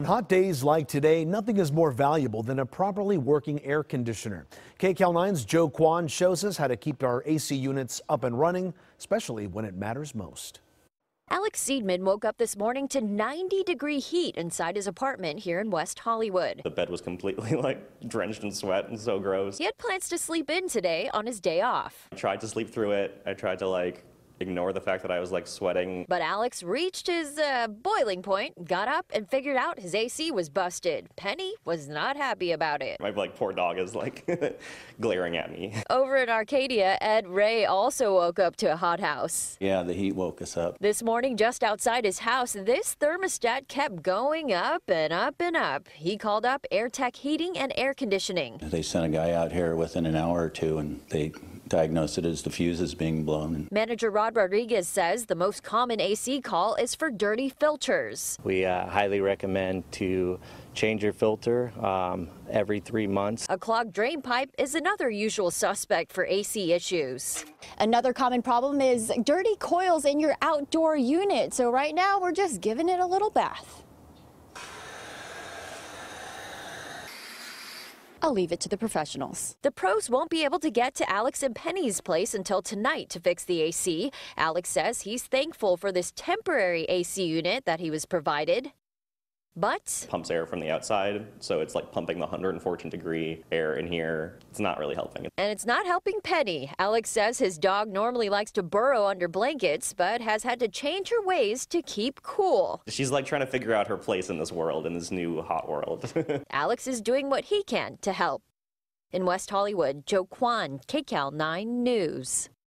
On hot days like today, nothing is more valuable than a properly working air conditioner. KCAL 9's Jo Kwon shows us how to keep our AC units up and running, especially when it matters most. Alex Seedman woke up this morning to 90 degree heat inside his apartment here in West Hollywood. The bed was completely like drenched in sweat and so gross. He had plans to sleep in today on his day off. I tried to sleep through it. I tried to like ignore the fact that I was like sweating. But Alex reached his uh, boiling point, got up, and figured out his AC was busted. Penny was not happy about it. My like poor dog is like glaring at me. Over in Arcadia, Ed Ray also woke up to a hot house. Yeah, the heat woke us up. This morning, just outside his house, this thermostat kept going up and up and up. He called up AirTech Heating and Air Conditioning. They sent a guy out here within an hour or two, and they diagnosed it as the fuse is being blown. Manager Rod Rodriguez says the most common AC call is for dirty filters. We uh, highly recommend to change your filter um, every three months. A clogged drain pipe is another usual suspect for AC issues. Another common problem is dirty coils in your outdoor unit. So right now we're just giving it a little bath. I'll leave it to the professionals. The pros won't be able to get to Alex and Penny's place until tonight to fix the AC. Alex says he's thankful for this temporary AC unit that he was provided. But pumps air from the outside, so it's like pumping the 114 degree air in here. It's not really helping. And it's not helping Penny. Alex says his dog normally likes to burrow under blankets, but has had to change her ways to keep cool. She's like trying to figure out her place in this world, in this new hot world. Alex is doing what he can to help. In West Hollywood, Jo Kwon, KCAL 9 News.